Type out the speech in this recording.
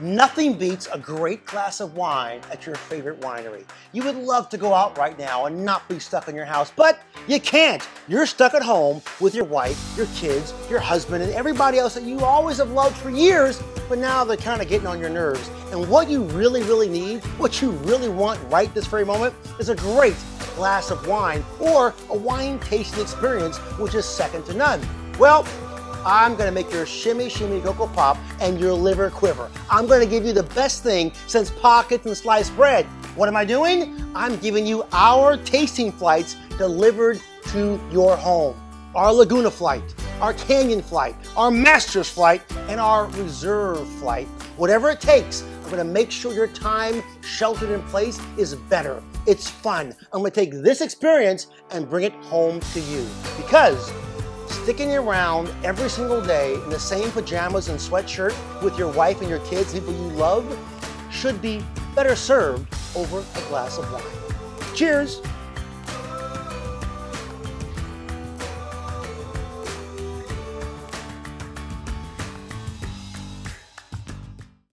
Nothing beats a great glass of wine at your favorite winery. You would love to go out right now and not be stuck in your house, but you can't. You're stuck at home with your wife, your kids, your husband, and everybody else that you always have loved for years, but now they're kind of getting on your nerves. And what you really, really need, what you really want right this very moment, is a great glass of wine or a wine tasting experience, which is second to none. Well, I'm gonna make your shimmy shimmy cocoa pop and your liver quiver. I'm gonna give you the best thing since pockets and sliced bread. What am I doing? I'm giving you our tasting flights delivered to your home. Our Laguna flight, our Canyon flight, our Masters flight, and our Reserve flight. Whatever it takes, I'm gonna make sure your time sheltered in place is better. It's fun. I'm gonna take this experience and bring it home to you because sticking around every single day in the same pajamas and sweatshirt with your wife and your kids, people you love, should be better served over a glass of wine. Cheers!